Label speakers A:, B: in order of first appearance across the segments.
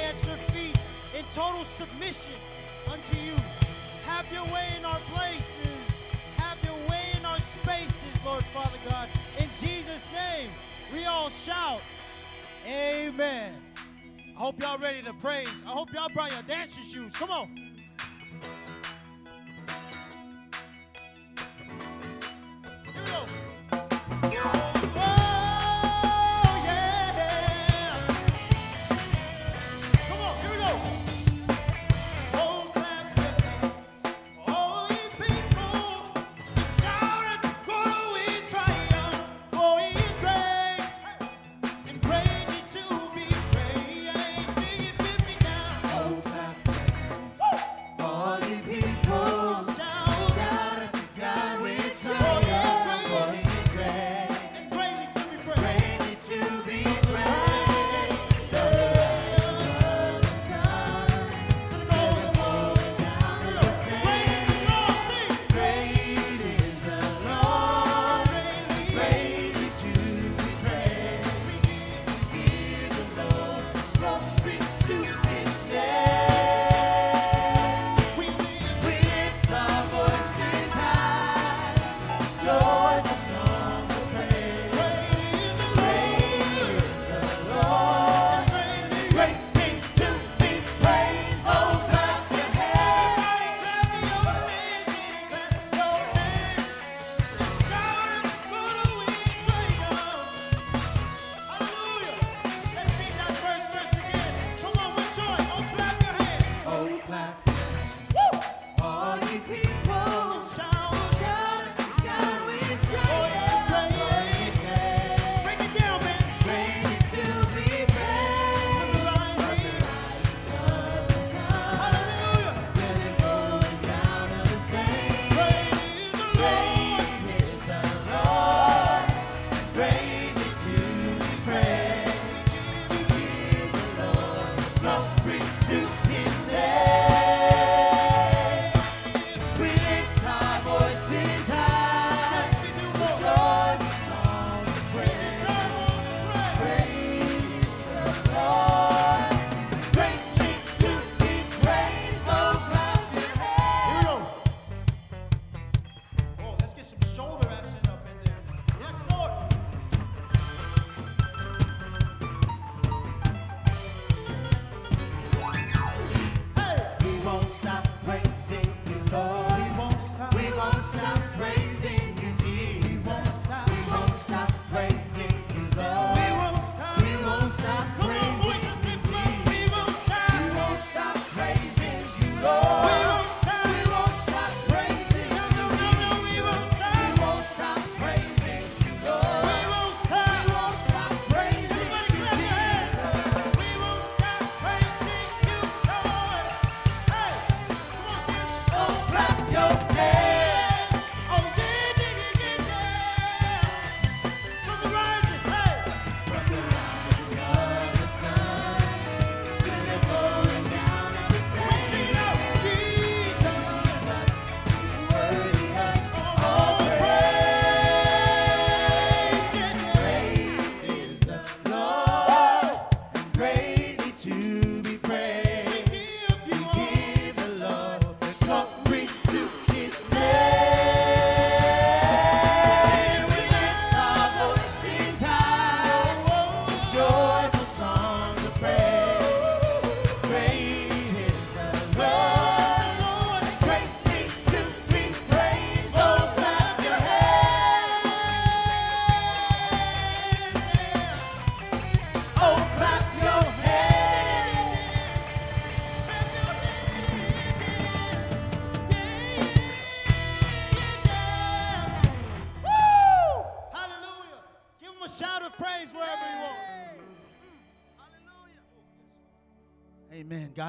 A: lay at your feet in total submission unto you. Have your way in our places. Have your way in our spaces, Lord Father God. In Jesus' name, we all shout, Amen. I hope y'all ready to praise. I hope y'all brought your dancing shoes. Come on.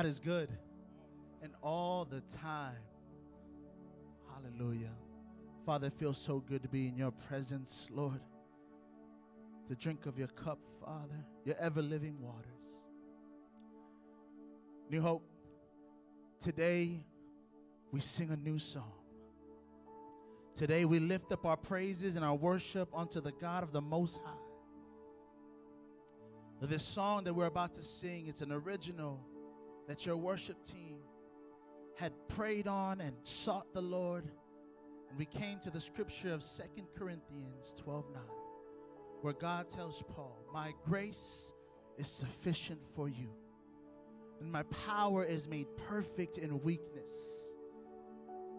A: God is
B: good. And all the time. Hallelujah. Father, it feels so good to be in your presence, Lord. The drink of your cup, Father, your ever living waters. New Hope, today we sing a new song. Today we lift up our praises and our worship unto the God of the Most High. This song that we're about to sing, it's an original that your worship team had prayed on and sought the Lord. And we came to the scripture of Second Corinthians 12 9, where God tells Paul, My grace is sufficient for you, and my power is made perfect in weakness.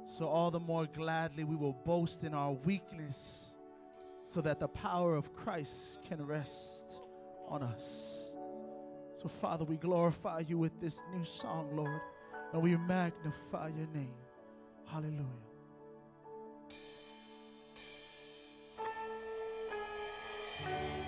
B: So, all the more gladly, we will boast in our weakness so that the power of Christ can rest on us. So, Father, we glorify you with this new song, Lord, and we magnify your name. Hallelujah.
A: Grace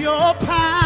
B: Your power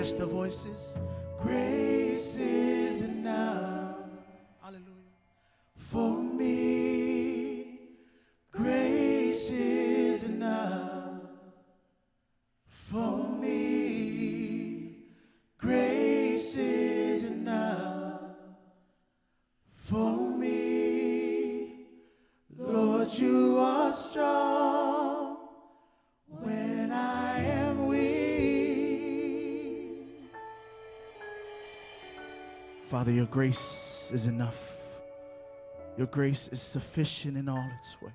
A: Just the voices. Grace Father, your grace is enough. Your grace is sufficient in all its ways.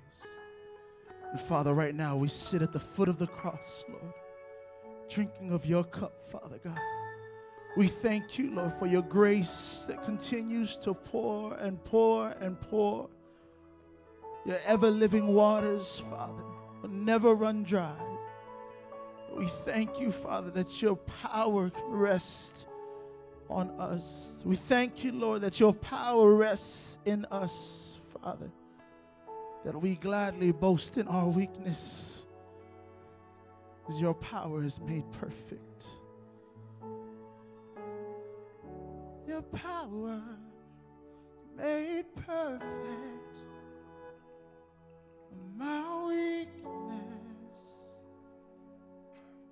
A: And Father, right now we sit at the foot of the cross, Lord, drinking of your cup, Father God. We thank you, Lord, for your grace that continues to pour and pour and pour. Your ever living waters, Father, will never run dry. We thank you, Father, that your power can rest on us. We thank you, Lord, that your power rests in us, Father, that we gladly boast in our weakness, as your power is made perfect. Your power made perfect. My weakness,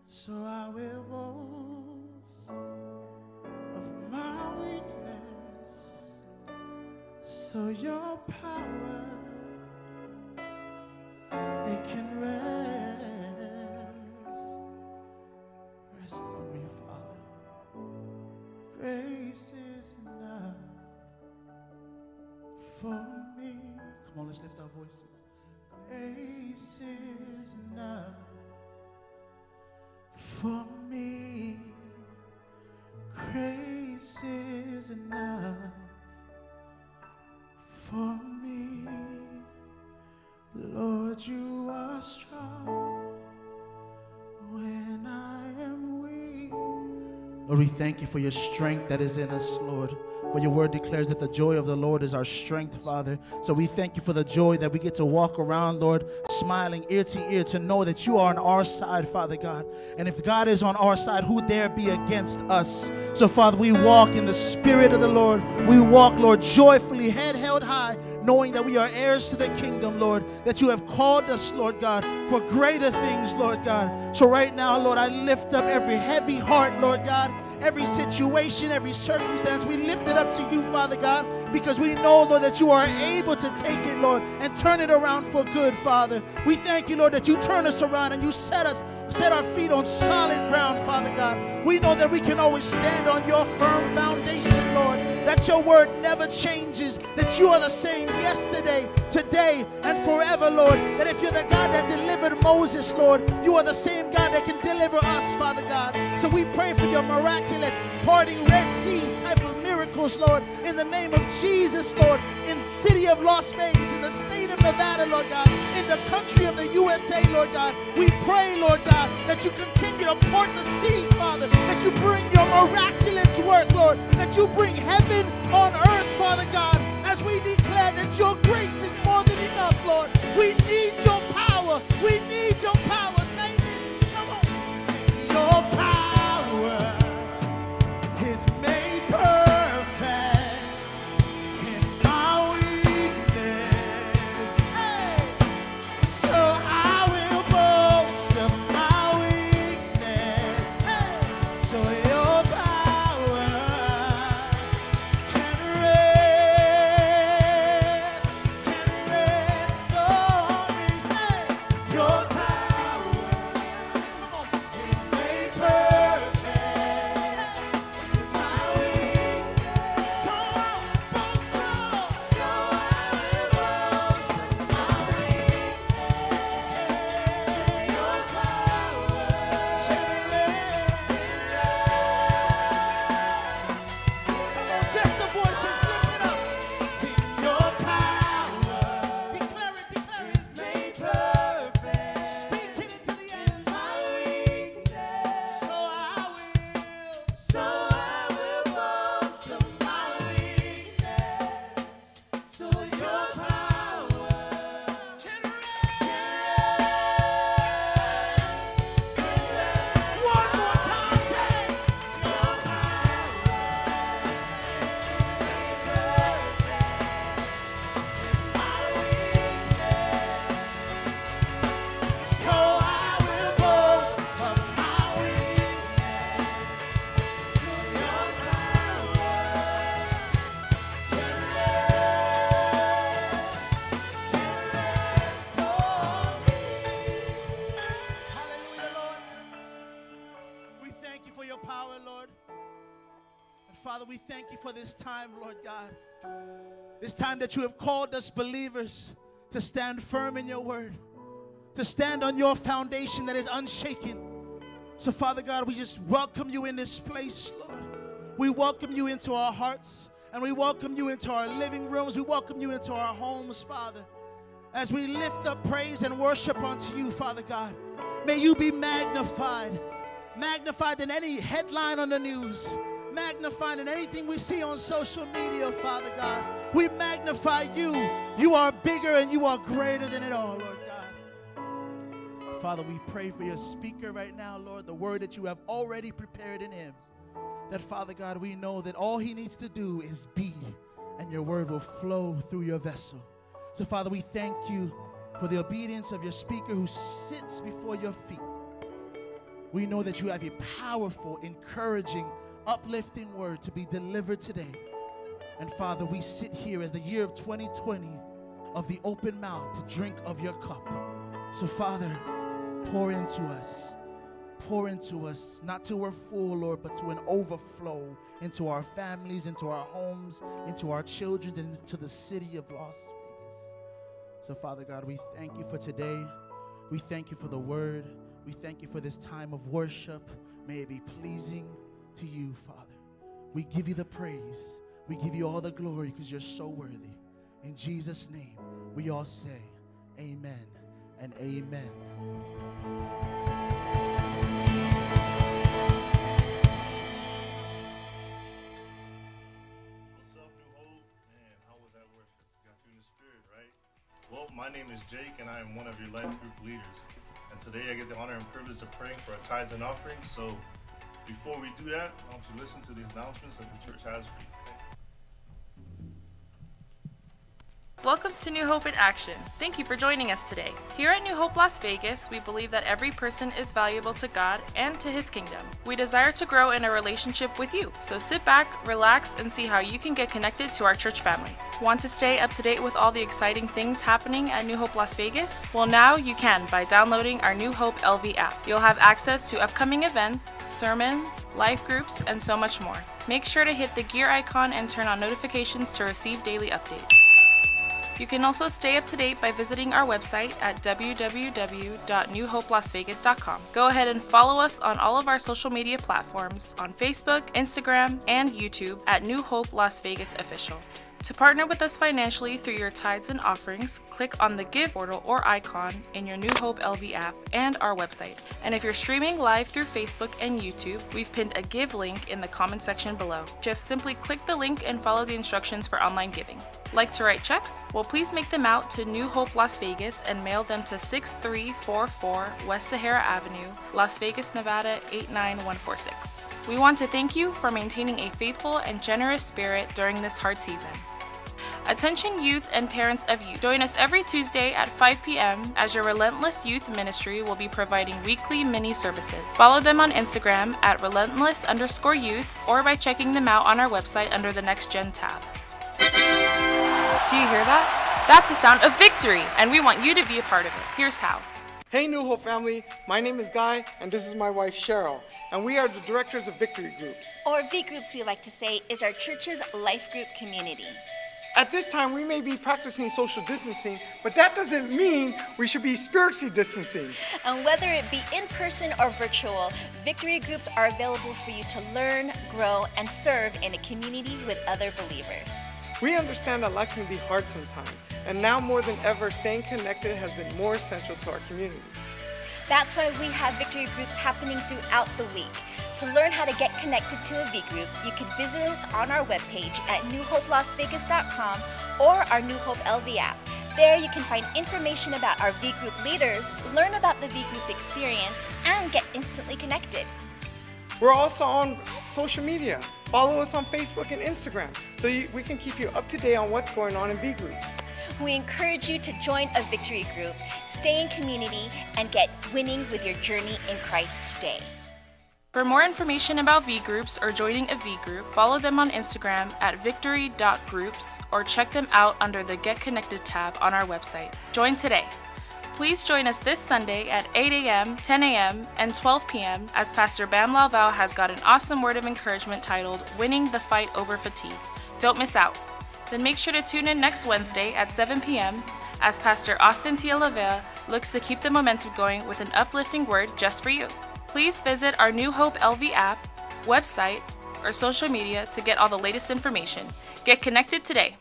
A: so I will boast my weakness, so your power it can rest, rest on me, Father. Grace is enough for me. Come on, let's lift our voices. Grace is enough for me. Lord, we thank you for your strength that is in us, Lord. For your word declares that the joy of the Lord is our strength, Father. So we thank you for the joy that we get to walk around, Lord, smiling ear to ear to know that you are on our side, Father God. And if God is on our side, who dare be against us? So, Father, we walk in the spirit of the Lord. We walk, Lord, joyfully, head held high, knowing that we are heirs to the kingdom, Lord, that you have called us, Lord God, for greater things, Lord God. So right now, Lord, I lift up every heavy heart, Lord God, every situation, every circumstance. We lift it up to you, Father God, because we know, Lord, that you are able to take it, Lord, and turn it around for good, Father. We thank you, Lord, that you turn us around and you set us, set our feet on solid ground, Father God. We know that we can always stand on your firm foundation, Lord, that your word never changes, that you are the same yesterday, today, and forever, Lord. That if you're the God that delivered Moses, Lord, you are the same God that can deliver us, Father God. So we pray for your miraculous parting Red Seas type miracles, Lord, in the name of Jesus, Lord, in the city of Las Vegas, in the state of Nevada, Lord God, in the country of the USA, Lord God. We pray, Lord God, that you continue to part the seas, Father, that you bring your miraculous work, Lord, that you bring heaven on earth, Father God, as we declare that your grace is more than enough, Lord. We need your power. We need your power. Name it. Come on. Your power This time that you have called us believers to stand firm in your word, to stand on your foundation that is unshaken. So, Father God, we just welcome you in this place, Lord. We welcome you into our hearts and we welcome you into our living rooms. We welcome you into our homes, Father. As we lift up praise and worship unto you, Father God, may you be magnified, magnified in any headline on the news, magnified in anything we see on social media, Father God. We magnify you. You are bigger and you are greater than it all, Lord God. Father, we pray for your speaker right now, Lord, the word that you have already prepared in him. That, Father God, we know that all he needs to do is be, and your word will flow through your vessel. So, Father, we thank you for the obedience of your speaker who sits before your feet. We know that you have a powerful, encouraging, uplifting word to be delivered today. And Father, we sit here as the year of 2020 of the open mouth to drink of your cup. So, Father, pour into us. Pour into us, not to we're full, Lord, but to an overflow into our families, into our homes, into our children, and into the city of Las Vegas. So, Father God, we thank you for today. We thank you for the word. We thank you for this time of worship. May it be pleasing to you, Father. We give you the praise. We give you all the glory because you're so worthy. In Jesus' name, we all say, Amen and amen.
C: What's up, New Hope? Man, how was that worship? Got you in the spirit, right? Well, my name is Jake, and I am one of your life group leaders. And today I get the honor and privilege of praying for our tithes and offerings. So before we do that, I want you to listen to these announcements that the church has for you.
D: Welcome to New Hope in Action. Thank you for joining us today. Here at New Hope Las Vegas, we believe that every person is valuable to God and to His kingdom. We desire to grow in a relationship with you, so sit back, relax, and see how you can get connected to our church family. Want to stay up to date with all the exciting things happening at New Hope Las Vegas? Well, now you can by downloading our New Hope LV app. You'll have access to upcoming events, sermons, life groups, and so much more. Make sure to hit the gear icon and turn on notifications to receive daily updates. You can also stay up to date by visiting our website at www.newhopelasvegas.com. Go ahead and follow us on all of our social media platforms on Facebook, Instagram, and YouTube at New Hope Las Vegas Official. To partner with us financially through your tithes and offerings, click on the Give portal or icon in your New Hope LV app and our website. And if you're streaming live through Facebook and YouTube, we've pinned a Give link in the comment section below. Just simply click the link and follow the instructions for online giving. Like to write checks? Well, please make them out to New Hope Las Vegas and mail them to 6344 West Sahara Avenue, Las Vegas, Nevada 89146. We want to thank you for maintaining a faithful and generous spirit during this hard season. Attention youth and parents of youth. Join us every Tuesday at 5 p.m. as your Relentless Youth Ministry will be providing weekly mini services. Follow them on Instagram at relentless underscore youth or by checking them out on our website under the Next Gen tab. Do you hear that? That's the sound of victory, and we want you to be a part of it. Here's how.
E: Hey, New Hope family. My name is Guy, and this is my wife Cheryl, and we are the directors of Victory Groups.
F: Or V Groups, we like to say, is our church's life group community.
E: At this time, we may be practicing social distancing, but that doesn't mean we should be spiritually distancing.
F: And whether it be in person or virtual, victory groups are available for you to learn, grow, and serve in a community with other believers.
E: We understand that life can be hard sometimes, and now more than ever, staying connected has been more essential to our community.
F: That's why we have victory groups happening throughout the week. To learn how to get connected to a V group, you can visit us on our webpage at newhopelasvegas.com or our New Hope LV app. There you can find information about our V group leaders, learn about the V group experience, and get instantly connected.
E: We're also on social media. Follow us on Facebook and Instagram so you, we can keep you up to date on what's going on in V groups.
F: We encourage you to join a victory group, stay in community, and get winning with your journey in Christ today.
D: For more information about V groups or joining a V group, follow them on Instagram at victory.groups or check them out under the Get Connected tab on our website. Join today. Please join us this Sunday at 8 a.m., 10 a.m., and 12 p.m. as Pastor Bam Lauvao has got an awesome word of encouragement titled Winning the Fight Over Fatigue. Don't miss out. Then make sure to tune in next Wednesday at 7 p.m. as Pastor Austin Tia Tialavea looks to keep the momentum going with an uplifting word just for you. Please visit our New Hope LV app, website, or social media to get all the latest information. Get connected today.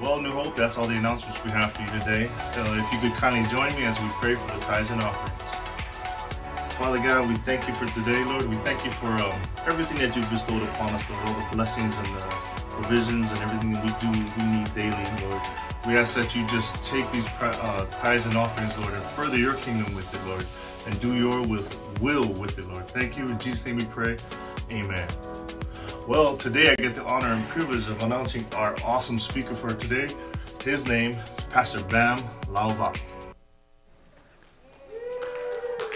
C: Well, New Hope, that's all the announcements we have for you today. Uh, if you could kindly join me as we pray for the tithes and offerings. Father God, we thank you for today, Lord. We thank you for um, everything that you've bestowed upon us, Lord, all the blessings and the provisions and everything that we do, we need daily, Lord. We ask that you just take these uh, tithes and offerings, Lord, and further your kingdom with it, Lord, and do your will, will with it, Lord. Thank you. In Jesus' name we pray. Amen. Well, today I get the honor and privilege of announcing our awesome speaker for today. His name is Pastor Bam Lauvao.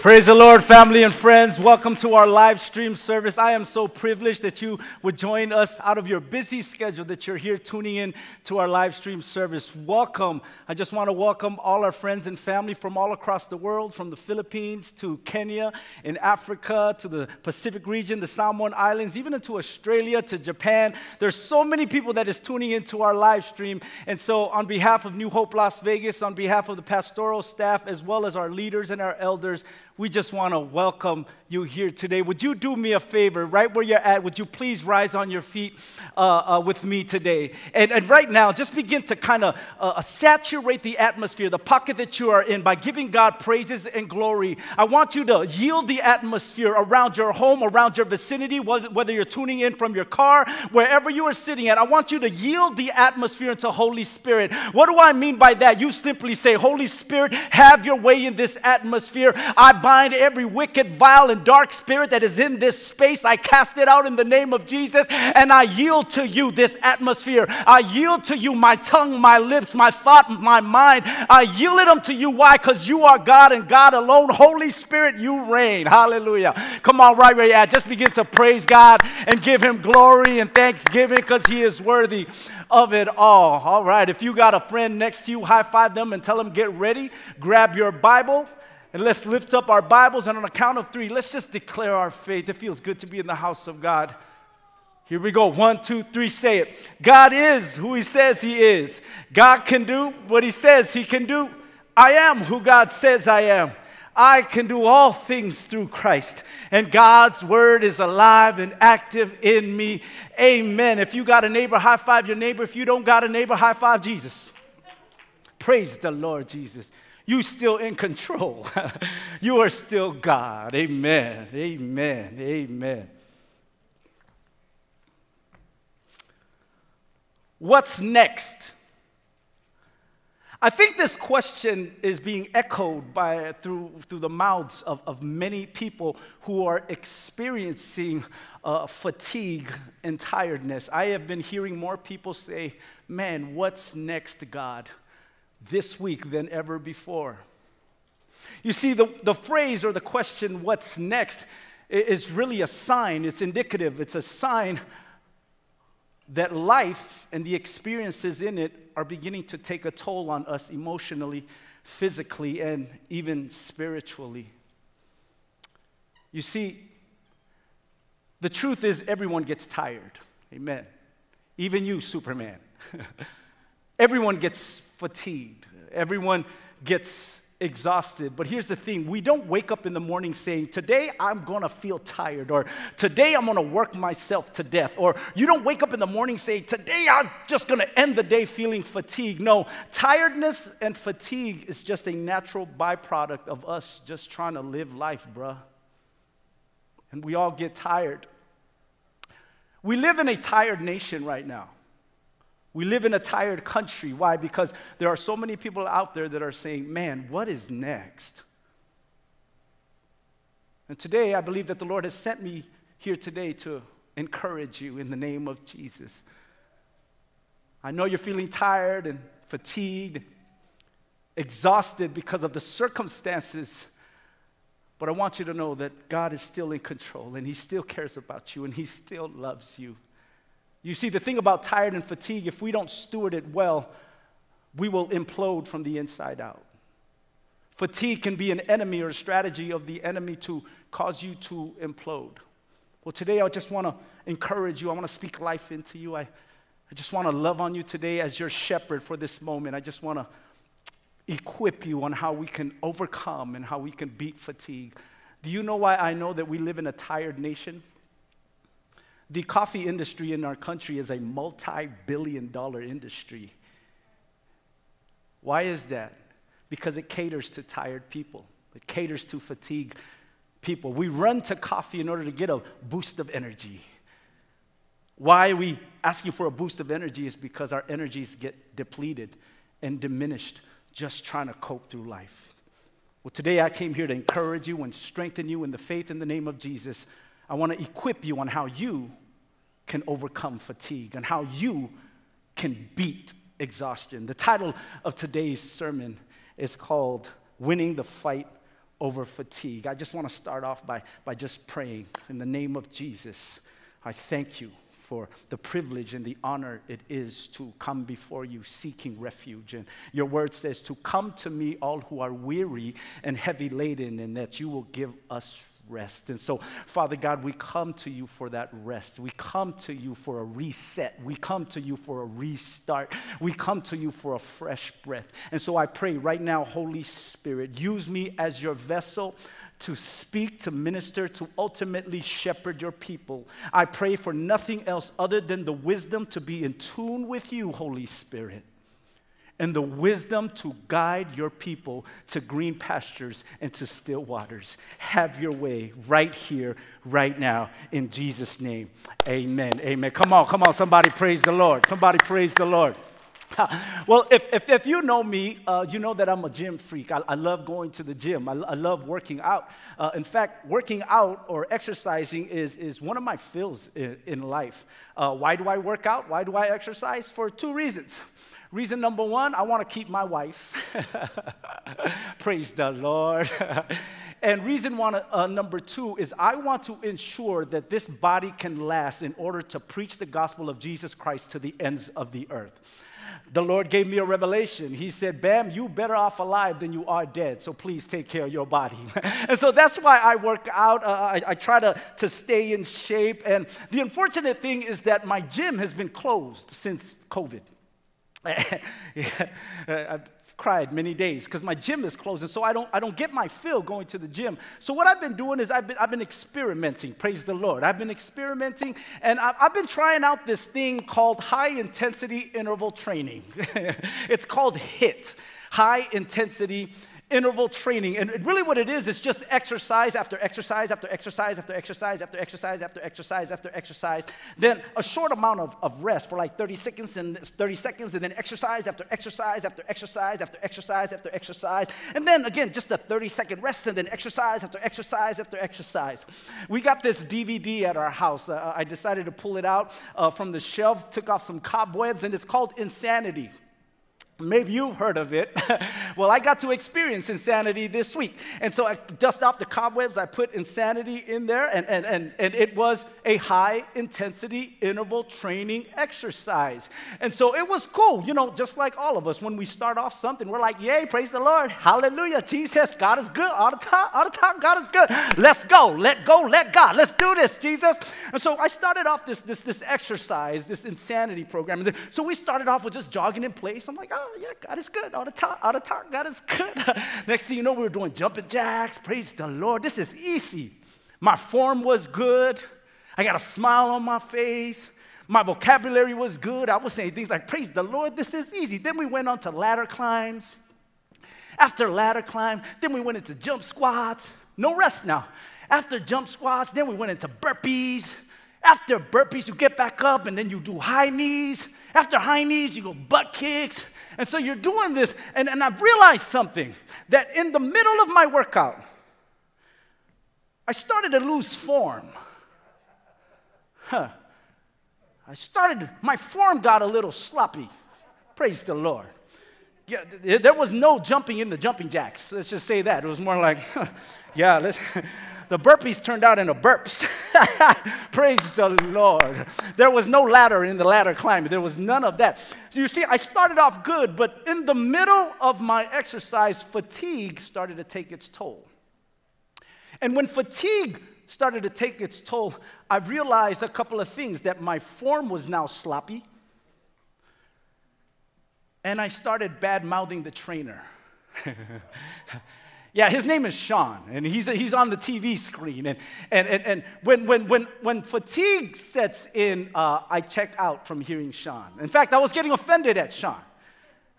G: Praise the Lord, family and friends. Welcome to our live stream service. I am so privileged that you would join us out of your busy schedule, that you're here tuning in to our live stream service. Welcome. I just want to welcome all our friends and family from all across the world, from the Philippines to Kenya, in Africa to the Pacific region, the Samoan Islands, even into Australia to Japan. There's so many people that is tuning into our live stream. And so, on behalf of New Hope Las Vegas, on behalf of the pastoral staff, as well as our leaders and our elders, we just want to welcome you here today. Would you do me a favor, right where you're at? Would you please rise on your feet uh, uh, with me today? And, and right now, just begin to kind of uh, uh, saturate the atmosphere, the pocket that you are in, by giving God praises and glory. I want you to yield the atmosphere around your home, around your vicinity, whether you're tuning in from your car, wherever you are sitting at. I want you to yield the atmosphere into Holy Spirit. What do I mean by that? You simply say, Holy Spirit, have your way in this atmosphere. I bind every wicked, vile, and dark spirit that is in this space. I cast it out in the name of Jesus and I yield to you this atmosphere. I yield to you my tongue, my lips, my thought, my mind. I yield it unto you. Why? Because you are God and God alone. Holy Spirit, you reign. Hallelujah. Come on, right where you're at. Just begin to praise God and give him glory and thanksgiving because he is worthy of it all. All right. If you got a friend next to you, high five them and tell them, get ready. Grab your Bible and let's lift up our Bibles and on a count of three, let's just declare our faith. It feels good to be in the house of God. Here we go. One, two, three, say it. God is who He says He is. God can do what He says He can do. I am who God says I am. I can do all things through Christ. And God's word is alive and active in me. Amen. If you got a neighbor, high five your neighbor. If you don't got a neighbor, high five Jesus. Praise the Lord Jesus you still in control. you are still God. Amen. Amen. Amen. What's next? I think this question is being echoed by, through, through the mouths of, of many people who are experiencing uh, fatigue and tiredness. I have been hearing more people say, Man, what's next, God? This week than ever before. You see, the, the phrase or the question, what's next, is really a sign. It's indicative. It's a sign that life and the experiences in it are beginning to take a toll on us emotionally, physically, and even spiritually. You see, the truth is, everyone gets tired. Amen. Even you, Superman. everyone gets fatigued. Everyone gets exhausted. But here's the thing we don't wake up in the morning saying, Today I'm gonna feel tired, or today I'm gonna work myself to death, or you don't wake up in the morning saying, Today I'm just gonna end the day feeling fatigued. No, tiredness and fatigue is just a natural byproduct of us just trying to live life, bruh. And we all get tired. We live in a tired nation right now. We live in a tired country. Why? Because there are so many people out there that are saying, man, what is next? And today, I believe that the Lord has sent me here today to encourage you in the name of Jesus. I know you're feeling tired and fatigued, exhausted because of the circumstances, but I want you to know that God is still in control and He still cares about you and He still loves you. You see, the thing about tired and fatigue, if we don't steward it well, we will implode from the inside out. Fatigue can be an enemy or a strategy of the enemy to cause you to implode. Well, today I just want to encourage you. I want to speak life into you. I, I just want to love on you today as your shepherd for this moment. I just want to equip you on how we can overcome and how we can beat fatigue. Do you know why I know that we live in a tired nation? The coffee industry in our country is a multi billion dollar industry. Why is that? because it caters to tired people, it caters to fatigue people. We run to coffee in order to get a boost of energy. Why we asking for a boost of energy is because our energies get depleted and diminished just trying to cope through life. Well, today I came here to encourage you and strengthen you in the faith in the name of Jesus. I want to equip you on how you can overcome fatigue and how you can beat exhaustion. The title of today's sermon is called Winning the Fight Over Fatigue. I just want to start off by, by just praying in the name of Jesus. I thank you for the privilege and the honor it is to come before you seeking refuge. And your word says to come to me, all who are weary and heavy laden, and that you will give us rest. And so, Father God, we come to you for that rest. We come to you for a reset. We come to you for a restart. We come to you for a fresh breath. And so I pray right now, Holy Spirit, use me as your vessel to speak, to minister, to ultimately shepherd your people. I pray for nothing else other than the wisdom to be in tune with you, Holy Spirit and the wisdom to guide your people to green pastures and to still waters. Have your way right here, right now, in Jesus' name. Amen. Amen. Come on, come on. Somebody praise the Lord. Somebody praise the Lord. well, if, if, if, you know me, uh, you know that I'm a gym freak. I, I love going to the gym, I, I love working out. Uh, in fact, working out or exercising is, is one of my fills in, in life. Uh, why do I work out? Why do I exercise? For two reasons. Reason number one, I want to keep my wife. Praise the Lord. and reason one, uh, number two is I want to ensure that this body can last in order to preach the gospel of Jesus Christ to the ends of the earth. The Lord gave me a revelation. He said, Bam, you better off alive than you are dead, so please take care of your body. and so that's why I work out. Uh, I, I try to, to stay in shape. And the unfortunate thing is that my gym has been closed since COVID. I've cried many days because my gym is closed, and so I don't, I don't get my fill going to the gym. So what I've been doing is I've been, I've been experimenting. Praise the Lord. I've been experimenting, and I've, I've been trying out this thing called high intensity interval training. it's called HIIT, high intensity interval training. And really, what it is, is just exercise after exercise after exercise after exercise after exercise after exercise after exercise. Then a short amount of, of rest for like 30 seconds and 30 seconds, and then exercise after exercise after exercise after exercise after exercise. And then again, just a 30 second rest, and then exercise after exercise after exercise. We got this DVD at our house. Uh, I decided to pull it out uh, from the shelf, took off some cobwebs, and it's called Insanity. Maybe you've heard of it. well, I got to experience insanity this week. And so I dust off the cobwebs, I put insanity in there, and, and, and, and it was a high intensity interval training exercise. And so it was cool, you know, just like all of us. When we start off something, we're like, Yay, praise the Lord, hallelujah, Jesus, God is good all the time, all the time, God is good. Let's go, let go, let God, let's do this, Jesus. And so I started off this, this, this exercise, this insanity program. So we started off with just jogging in place. I'm like, oh, yeah, God is good. All the time, all the time, God is good. Next thing you know, we were doing jumping jacks. Praise the Lord. This is easy. My form was good. I got a smile on my face. My vocabulary was good. I was saying things like, Praise the Lord, this is easy. Then we went on to ladder climbs. After ladder climb, then we went into jump squats. No rest now. After jump squats, then we went into burpees. After burpees, you get back up and then you do high knees. After high knees, you go butt kicks. And so you're doing this, and, and I've realized something that in the middle of my workout, I started to lose form. Huh. I started, my form got a little sloppy. Praise the Lord. Yeah, there was no jumping in the jumping jacks. Let's just say that. It was more like, yeah, let's, the burpees turned out into burps. Praise the Lord. There was no ladder in the ladder climbing, there was none of that. So you see, I started off good, but in the middle of my exercise, fatigue started to take its toll. And when fatigue started to take its toll, I realized a couple of things that my form was now sloppy, and I started bad mouthing the trainer. yeah, his name is Sean, and he's, he's on the TV screen. And, and, and, and when, when, when, when fatigue sets in, uh, I checked out from hearing Sean. In fact, I was getting offended at Sean.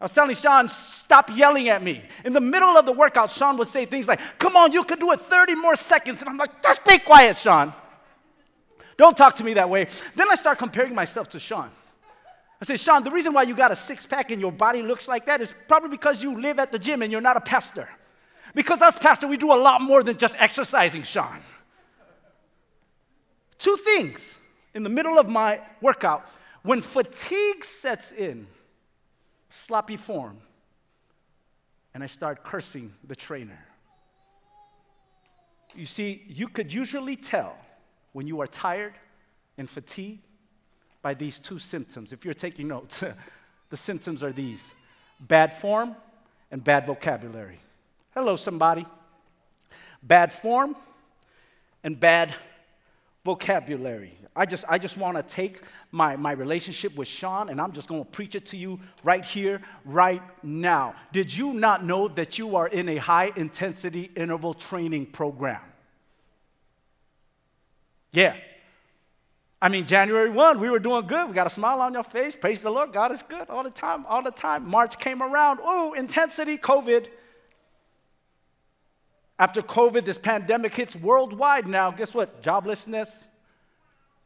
G: I was telling Sean, stop yelling at me. In the middle of the workout, Sean would say things like, Come on, you could do it 30 more seconds. And I'm like, Just be quiet, Sean. Don't talk to me that way. Then I start comparing myself to Sean. I say, Sean, the reason why you got a six pack and your body looks like that is probably because you live at the gym and you're not a pastor. Because us, pastor, we do a lot more than just exercising, Sean. Two things in the middle of my workout when fatigue sets in, sloppy form, and I start cursing the trainer. You see, you could usually tell when you are tired and fatigued by these two symptoms. If you're taking notes, the symptoms are these bad form and bad vocabulary. Hello, somebody. Bad form and bad vocabulary. I just, I just want to take my, my relationship with Sean and I'm just going to preach it to you right here, right now. Did you not know that you are in a high intensity interval training program? Yeah. I mean, January 1, we were doing good. We got a smile on your face. Praise the Lord. God is good all the time, all the time. March came around. Oh, intensity, COVID. After COVID, this pandemic hits worldwide now. Guess what? Joblessness,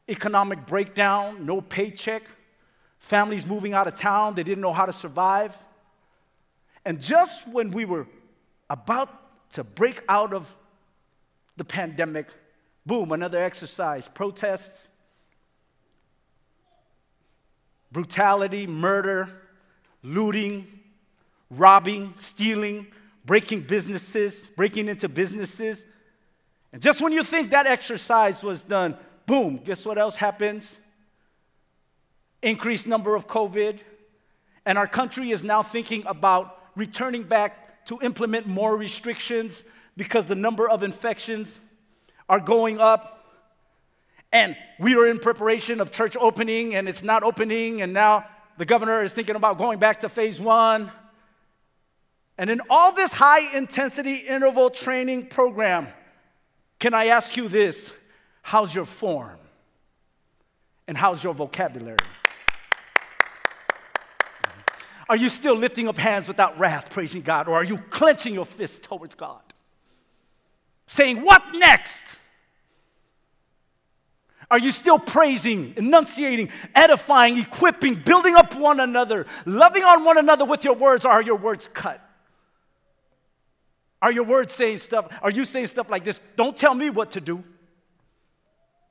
G: economic breakdown, no paycheck, families moving out of town, they didn't know how to survive. And just when we were about to break out of the pandemic, boom, another exercise, protests, brutality, murder, looting, robbing, stealing, breaking businesses, breaking into businesses. And just when you think that exercise was done, boom, guess what else happens? Increased number of COVID. And our country is now thinking about returning back to implement more restrictions because the number of infections are going up. And we are in preparation of church opening, and it's not opening, and now the governor is thinking about going back to phase one. And in all this high intensity interval training program, can I ask you this? How's your form? And how's your vocabulary? Are you still lifting up hands without wrath, praising God? Or are you clenching your fists towards God? Saying, What next? Are you still praising, enunciating, edifying, equipping, building up one another, loving on one another with your words? Or are your words cut? Are your words saying stuff? Are you saying stuff like this? Don't tell me what to do.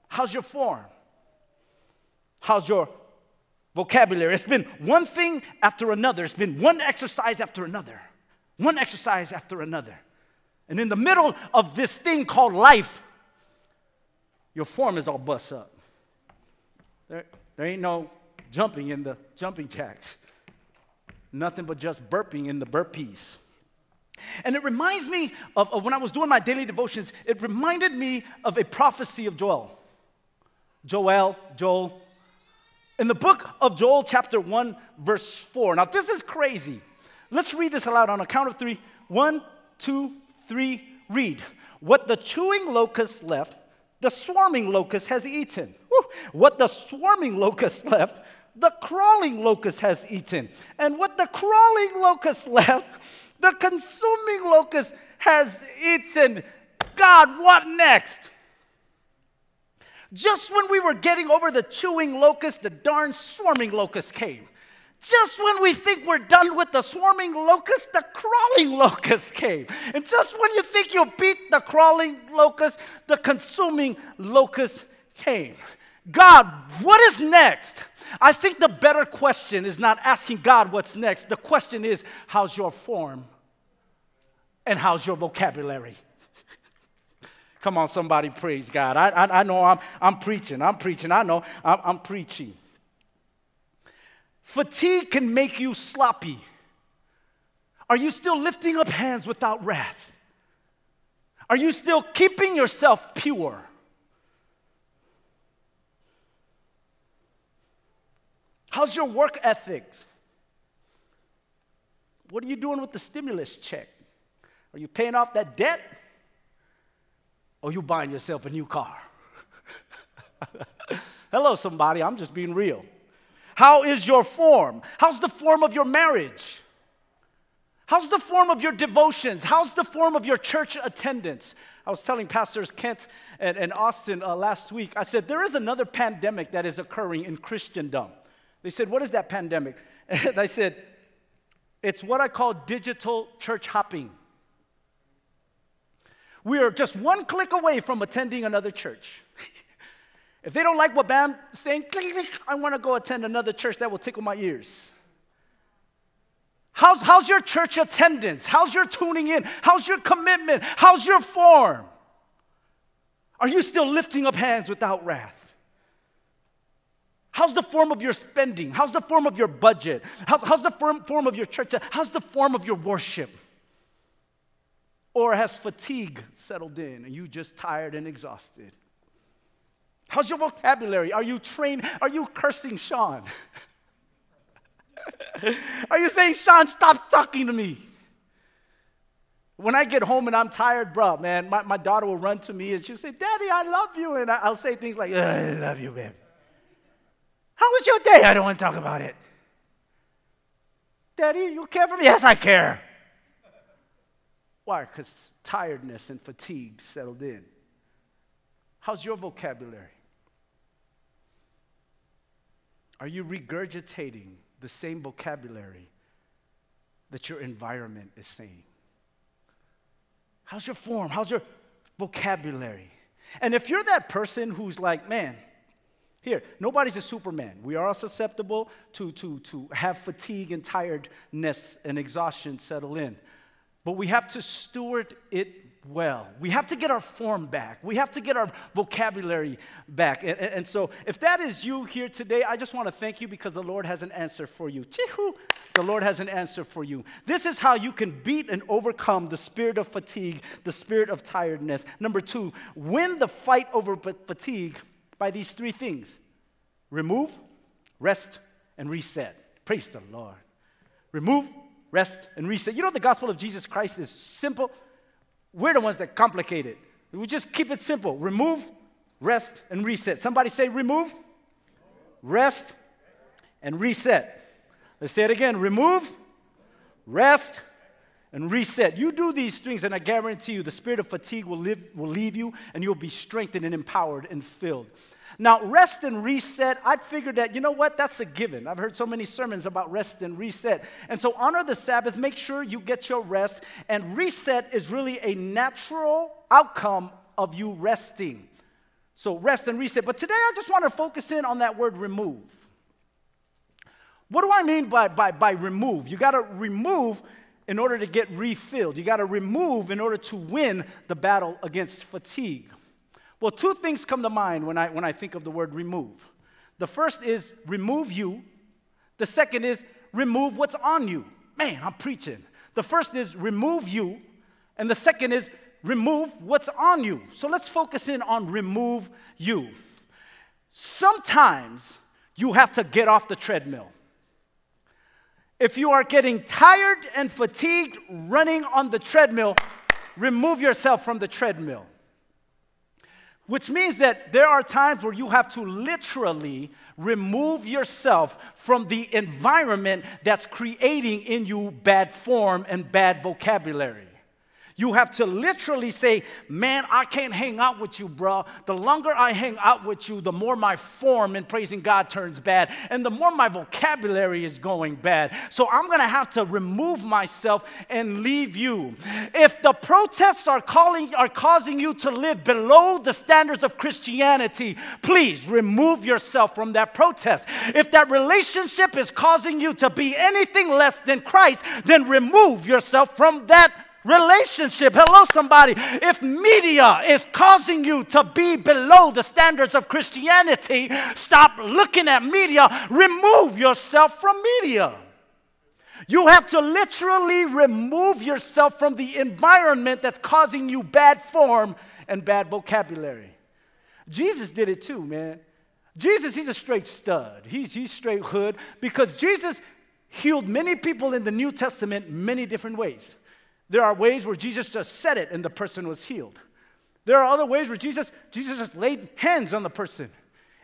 G: How's your form? How's your vocabulary? It's been one thing after another. It's been one exercise after another. One exercise after another. And in the middle of this thing called life, your form is all bust up. There, there ain't no jumping in the jumping jacks. Nothing but just burping in the burpees. And it reminds me of, of, when I was doing my daily devotions, it reminded me of a prophecy of Joel. Joel, Joel. In the book of Joel, chapter 1, verse 4. Now, this is crazy. Let's read this aloud on a count of three. One, two, three, read. What the chewing locust left, the swarming locust has eaten. Woo. What the swarming locust left, the crawling locust has eaten. And what the crawling locust left, the consuming locust has eaten. God, what next? Just when we were getting over the chewing locust, the darn swarming locust came. Just when we think we're done with the swarming locust, the crawling locust came. And just when you think you beat the crawling locust, the consuming locust came. God, what is next? I think the better question is not asking God what's next. The question is, how's your form and how's your vocabulary? Come on, somebody praise God. I, I, I know I'm, I'm preaching. I'm preaching. I know I'm, I'm preaching. Fatigue can make you sloppy. Are you still lifting up hands without wrath? Are you still keeping yourself pure? How's your work ethics? What are you doing with the stimulus check? Are you paying off that debt? Or you buying yourself a new car? Hello, somebody. I'm just being real. How is your form? How's the form of your marriage? How's the form of your devotions? How's the form of your church attendance? I was telling Pastors Kent and, and Austin uh, last week, I said, there is another pandemic that is occurring in Christendom. They said, What is that pandemic? And I said, It's what I call digital church hopping. We are just one click away from attending another church. if they don't like what Bam's saying, click, click, I want to go attend another church that will tickle my ears. How's, how's your church attendance? How's your tuning in? How's your commitment? How's your form? Are you still lifting up hands without wrath? How's the form of your spending? How's the form of your budget? How's, how's the form, form of your church? How's the form of your worship? Or has fatigue settled in and you just tired and exhausted? How's your vocabulary? Are you trained? Are you cursing Sean? Are you saying, Sean, stop talking to me? When I get home and I'm tired, bro, man, my, my daughter will run to me and she'll say, Daddy, I love you. And I, will say things like, I love you, babe. How was your day? I don't want to talk about it. Daddy, you care for me? Yes, I care. Why? Because tiredness and fatigue settled in. How's your vocabulary? Are you regurgitating the same vocabulary that your environment is saying? How's your form? How's your vocabulary? And if you're that person who's like, man, here, nobody's a Superman. We are all susceptible to, to, to have fatigue and tiredness and exhaustion settle in. But we have to steward it well. We have to get our form back. We have to get our vocabulary back. And, and, so, if that is you here today, I just want to thank you because the Lord has an answer for you. The Lord has an answer for you. This is how you can beat and overcome the spirit of fatigue, the spirit of tiredness. Number two, win the fight over fatigue by these three things remove, rest, and reset. Praise the Lord. Remove, rest, and reset. You know, the gospel of Jesus Christ is simple we're the ones that complicate it. We just keep it simple remove, rest, and reset. Somebody say remove, rest, and reset. Let's say it again remove, rest, and reset. You do these things, and I guarantee you the spirit of fatigue will, live, will leave you, and you'll be strengthened and empowered and filled. Now, rest and reset, I figured that, you know what, that's a given. I've heard so many sermons about rest and reset. And so, honor the Sabbath, make sure you get your rest. And reset is really a natural outcome of you resting. So, rest and reset. But today, I just want to focus in on that word remove. What do I mean by, by, by remove? You got to remove in order to get refilled, you got to remove in order to win the battle against fatigue. Well, two things come to mind when I, when I think of the word remove. The first is remove you, the second is remove what's on you. Man, I'm preaching. The first is remove you, and the second is remove what's on you. So let's focus in on remove you. Sometimes you have to get off the treadmill. If you are getting tired and fatigued running on the treadmill, remove yourself from the treadmill. Which means that there are times where you have to literally remove yourself from the environment that's creating in you bad form and bad vocabulary. You have to literally say, Man, I can't hang out with you, bro. The longer I hang out with you, the more my form in praising God turns bad, and the more my vocabulary is going bad. So I'm gonna have to remove myself and leave you. If the protests are calling are causing you to live below the standards of Christianity, please remove yourself from that protest. If that relationship is causing you to be anything less than Christ, then remove yourself from that relationship. Hello, somebody. If media is causing you to be below the standards of Christianity, stop looking at media. Remove yourself from media. You have to literally remove yourself from the environment that's causing you bad form and bad vocabulary. Jesus did it too, man. Jesus, he's a straight stud. He's, he's straight hood because Jesus healed many people in the New Testament many different ways. There are ways where Jesus just said it and the person was healed. There are other ways where Jesus, Jesus just laid hands on the person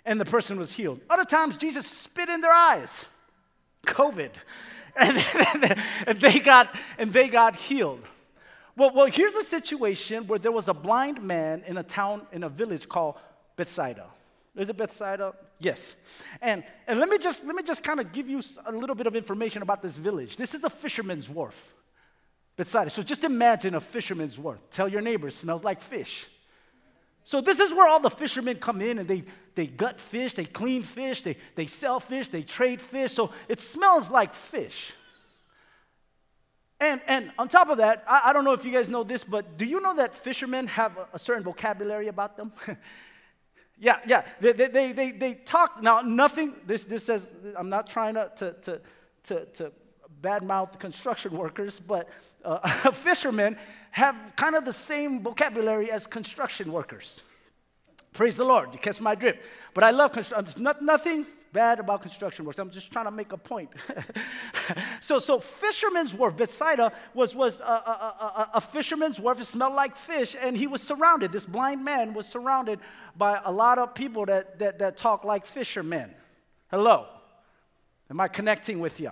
G: and the person was healed. Other times, Jesus spit in their eyes. COVID. And, they, got, and they got healed. Well, well, here's a situation where there was a blind man in a town, in a village called Bethsaida. Is it Bethsaida? Yes. And, and let me just, let me just kind of give you a little bit of information about this village. This is a fisherman's wharf. Bethsaida. So just imagine a fisherman's wharf. Tell your neighbors, smells like fish. So this is where all the fishermen come in and they, they gut fish, they clean fish, they, they sell fish, they trade fish. So it smells like fish. And, and on top of that, I, I don't know if you guys know this, but do you know that fishermen have a, a certain vocabulary about them? yeah, yeah. They, they, they, they talk. Now, nothing, this, this says, I'm not trying to, to, to, to, to badmouth construction workers, but uh, fishermen have kind of the same vocabulary as construction workers. Praise the Lord. You catch my drift. But I love construction. Not, nothing bad about construction workers. I'm just trying to make a point. so, so fisherman's wharf, Bethsaida was, was a, a, a, a, fisherman's wharf. It smelled like fish, and he was surrounded. This blind man was surrounded by a lot of people that, that, that talk like fishermen. Hello. Am I connecting with you?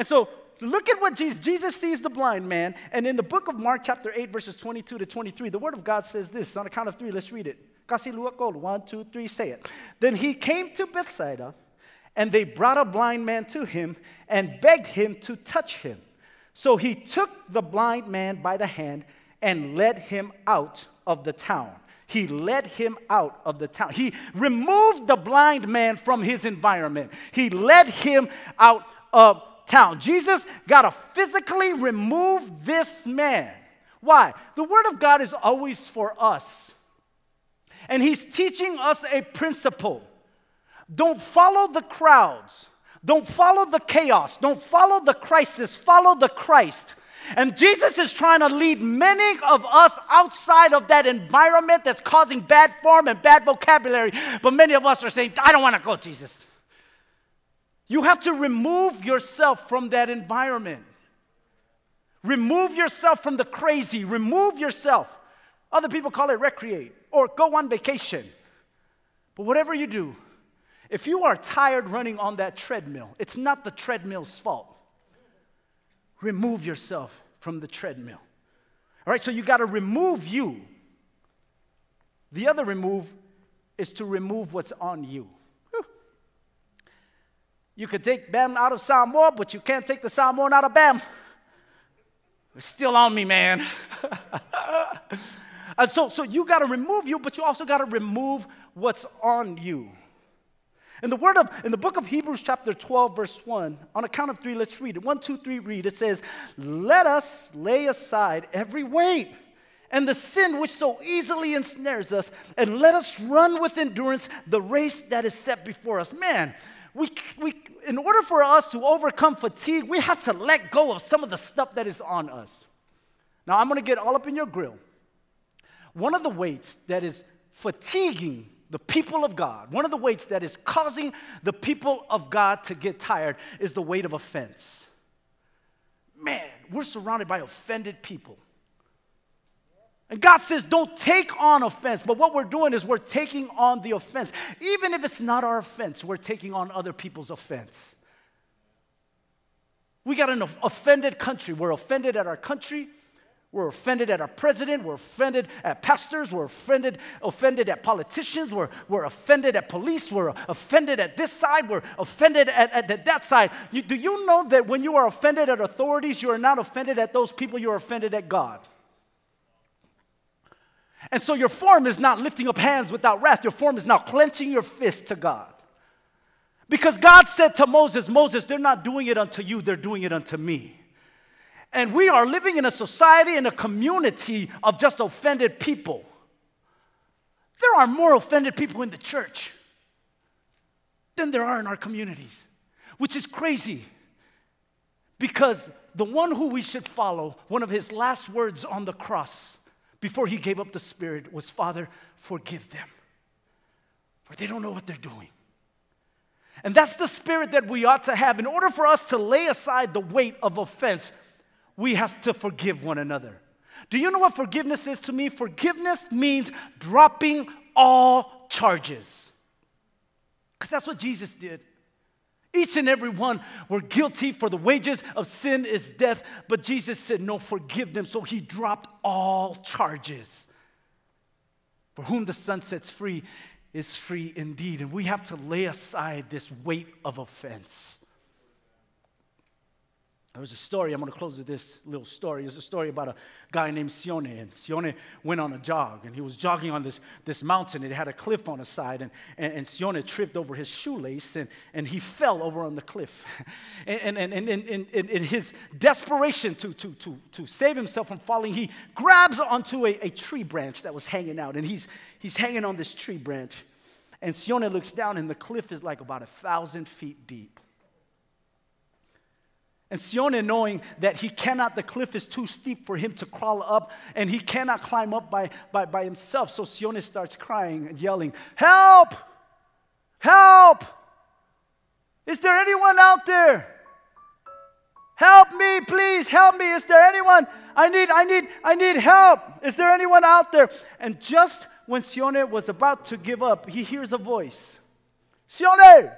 G: And so look at what Jesus, Jesus sees the blind man. And in the book of Mark, chapter 8, verses 22 to 23, the word of God says this. On a count of three, let's read it. Kasi. One, two, three, say it. Then he came to Bethsaida, and they brought a blind man to him and begged him to touch him. So he took the blind man by the hand and led him out of the town. He led him out of the town. He removed the blind man from his environment. He led him out of town. Jesus got to physically remove this man. Why? The Word of God is always for us. And He's teaching us a principle. Don't follow the crowds. Don't follow the chaos. Don't follow the crisis. Follow the Christ. And Jesus is trying to lead many of us outside of that environment that's causing bad form and bad vocabulary. But many of us are saying, I don't want to go, Jesus. You have to remove yourself from that environment. Remove yourself from the crazy. Remove yourself. Other people call it recreate or go on vacation. But whatever you do, if you are tired running on that treadmill, it's not the treadmill's fault. Remove yourself from the treadmill. All right, so you got to remove you. The other remove is to remove what's on you. You could take Bam out of Samoa, but you can't take the Samoan out of Bam. It's still on me, man. and so, so you got to remove you, but you also got to remove what's on you. In the word of in the book of Hebrews, chapter 12, verse 1, on a count of three, let's read it. One, two, three, read. It says, Let us lay aside every weight and the sin which so easily ensnares us, and let us run with endurance the race that is set before us. Man, we, we, in order for us to overcome fatigue, we have to let go of some of the stuff that is on us. Now, I'm going to get all up in your grill. One of the weights that is fatiguing the people of God, one of the weights that is causing the people of God to get tired is the weight of offense. Man, we're surrounded by offended people. And God says, don't take on offense. But what we're doing is we're taking on the offense. Even if it's not our offense, we're taking on other people's offense. We got an offended country. We're offended at our country. We're offended at our president. We're offended at pastors. We're offended, offended at politicians. We're, we're offended at police. We're offended at this side. We're offended at, at that side. You, do you know that when you are offended at authorities, you are not offended at those people, you're offended at God? And so your form is not lifting up hands without wrath. Your form is now clenching your fist to God. Because God said to Moses, Moses, they're not doing it unto you, they're doing it unto me. And we are living in a society and a community of just offended people. There are more offended people in the church than there are in our communities, which is crazy because the one who we should follow, one of his last words on the cross before he gave up the spirit was, Father, forgive them, for they don't know what they're doing. And that's the spirit that we ought to have. In order for us to lay aside the weight of offense, we have to forgive one another. Do you know what forgiveness is to me? Forgiveness means dropping all charges. Because that's what Jesus did. Each and every one were guilty, for the wages of sin is death. But Jesus said, No, forgive them. So he dropped all charges. For whom the Son sets free is free indeed. And we have to lay aside this weight of offense. There was a story, I'm going to close with this little story. It's a story about a guy named Sione. And Sione went on a jog, and he was jogging on this, this mountain. It had a cliff on the side, and, and, and Sione tripped over his shoelace, and, and he fell over on the cliff. and and, and, and, and, in his desperation to, to, to, to save himself from falling, he grabs onto a, a tree branch that was hanging out, and he's, he's hanging on this tree branch. And Sione looks down, and the cliff is like about a thousand feet deep. And Sione, knowing that he cannot, the cliff is too steep for him to crawl up, and he cannot climb up by, by, by himself. So Sione starts crying and yelling, Help! Help! Is there anyone out there? Help me, please, help me. Is there anyone? I need, I need, I need help. Is there anyone out there? And just when Sione was about to give up, he hears a voice. Sione!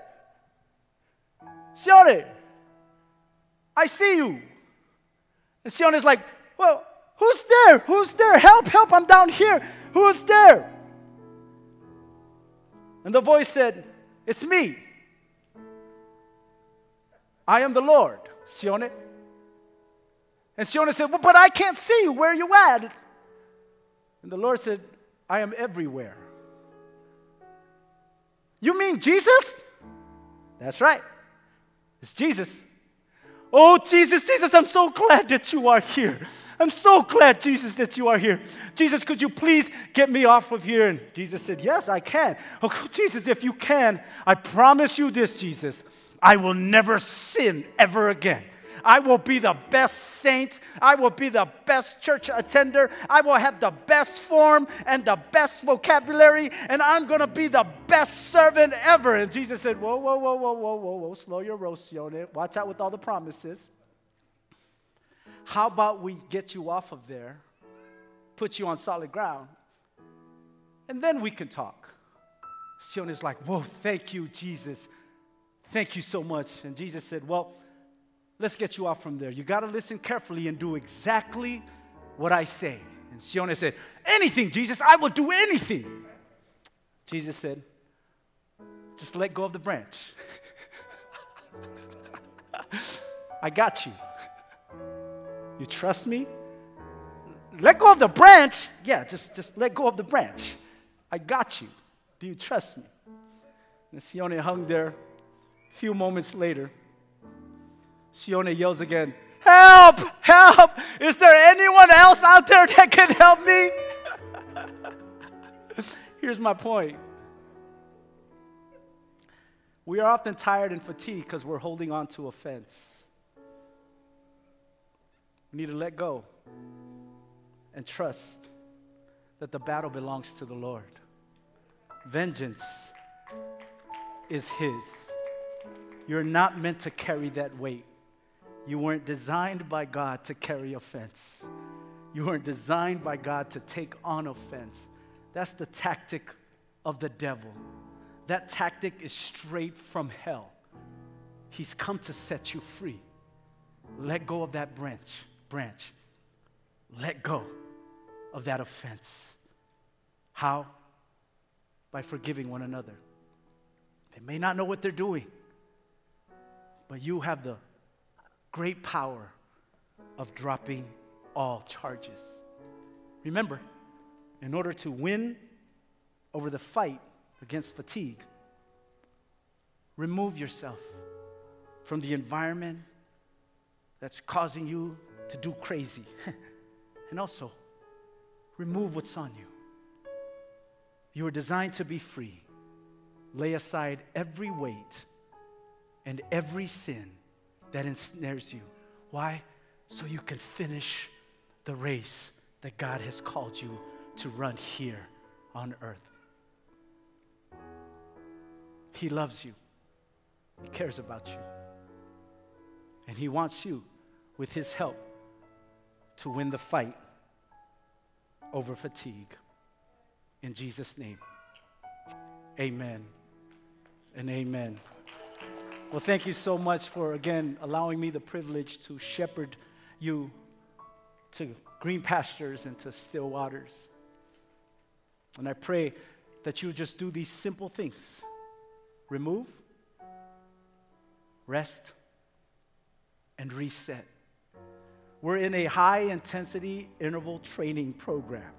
G: Sione! I see you. And Sione is like, Well, who's there? Who's there? Help, help, I'm down here. Who's there? And the voice said, It's me. I am the Lord, Sione. And Sione said, well, But I can't see you. Where are you at? And the Lord said, I am everywhere. You mean Jesus? That's right. It's Jesus. Oh, Jesus, Jesus, I'm so glad that you are here. I'm so glad, Jesus, that you are here. Jesus, could you please get me off of here? And Jesus said, Yes, I can. Oh, Jesus, if you can, I promise you this, Jesus. I will never sin ever again. I will be the best saint. I will be the best church attender. I will have the best form and the best vocabulary, and I'm going to be the best servant ever. And Jesus said, Whoa, whoa, whoa, whoa, whoa, whoa, whoa, slow your roast, Sione. Watch out with all the promises. How about we get you off of there, put you on solid ground, and then we can talk? Sione is like, Whoa, thank you, Jesus. Thank you so much. And Jesus said, Well, let's get you out from there. You got to listen carefully and do exactly what I say. And Sione said, Anything, Jesus, I will do anything. Jesus said, Just let go of the branch. I got you. You trust me? Let go of the branch. Yeah, just, just let go of the branch. I got you. Do you trust me? And Sione hung there. A few moments later, Sione yells again, Help! Help! Is there anyone else out there that can help me? Here's my point. We are often tired and fatigued because we're holding on to offense. We need to let go and trust that the battle belongs to the Lord. Vengeance is His. You're not meant to carry that weight. You weren't designed by God to carry offense. You weren't designed by God to take on offense. That's the tactic of the devil. That tactic is straight from hell. He's come to set you free. Let go of that branch. Branch. Let go of that offense. How? By forgiving one another. They may not know what they're doing, but you have the great power of dropping all charges. Remember, in order to win over the fight against fatigue, remove yourself from the environment that's causing you to do crazy. and also, remove what's on you. You were designed to be free. Lay aside every weight and every sin that ensnares you. Why? So you can finish the race that God has called you to run here on earth. He loves you, He cares about you, and He wants you, with His help, to win the fight over fatigue. In Jesus' name, amen and amen. Well, thank you so much for, again, allowing me the privilege to shepherd you to green pastures and to still waters. And I pray that you just do these simple things remove, rest, and reset. We're in a high intensity interval training program.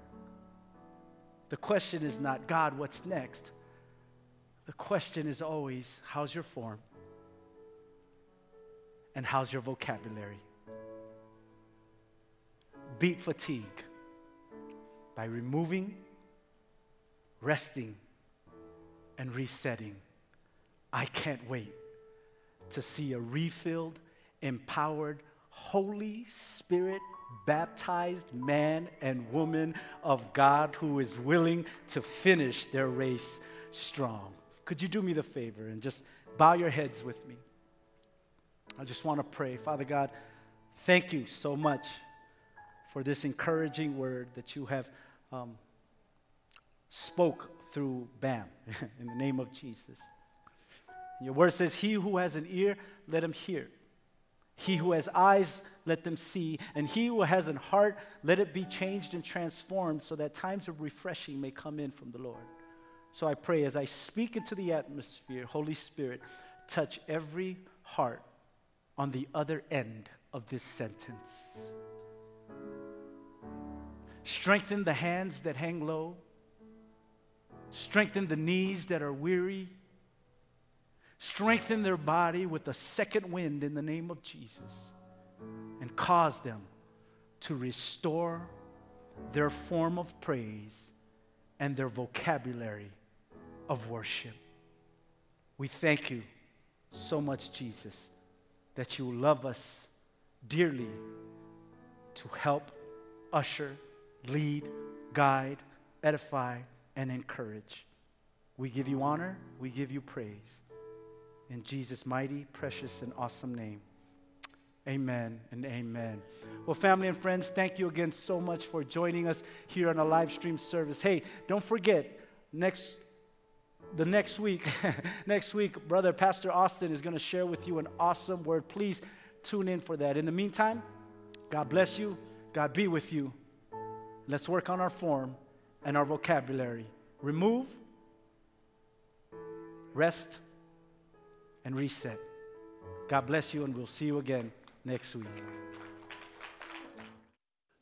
G: The question is not, God, what's next? The question is always, how's your form? And how's your vocabulary? Beat fatigue by removing, resting, and resetting. I can't wait to see a refilled, empowered, Holy Spirit baptized man and woman of God who is willing to finish their race strong. Could you do me the favor and just bow your heads with me? I just want to pray. Father God, thank you so much for this encouraging word that you have um, spoke through Bam in the name of Jesus. Your word says, He who has an ear, let him hear. He who has eyes, let them see. And he who has an heart, let it be changed and transformed so that times of refreshing may come in from the Lord. So I pray as I speak into the atmosphere, Holy Spirit, touch every heart on the other end of this sentence. Strengthen the hands that hang low. Strengthen the knees that are weary. Strengthen their body with a second wind in the name of Jesus. And cause them to restore their form of praise and their vocabulary of worship. We thank you so much, Jesus, that you love us dearly to help, usher, lead, guide, edify, and encourage. We give you honor, we give you praise. In Jesus' mighty, precious, and awesome name. Amen and amen. Well, family and friends, thank you again so much for joining us here on a live stream service. Hey, don't forget, next the next week, next week, brother Pastor Austin is going to share with you an awesome word. Please tune in for that. In the meantime, God bless you. God be with you. Let's work on our form and our vocabulary. Remove, rest, and reset. God bless you, and we'll see you again next week.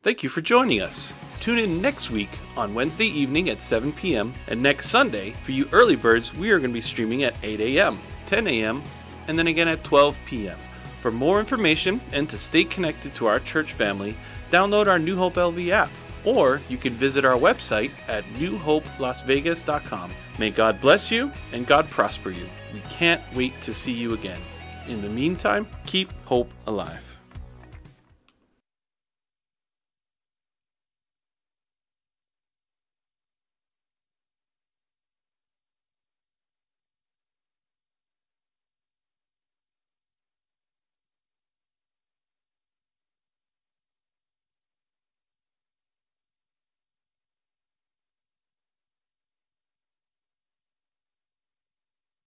H: Thank you for joining us. Tune in next week on Wednesday evening at 7 p.m. and next Sunday for you early birds, we are going to be streaming at 8 a.m., 10 a.m., and then again at 12 p.m. For more information and to stay connected to our church family, download our New Hope LV app or you can visit our website at newhopelasvegas.com. May God bless you and God prosper you. We can't wait to see you again. In the meantime, keep hope alive.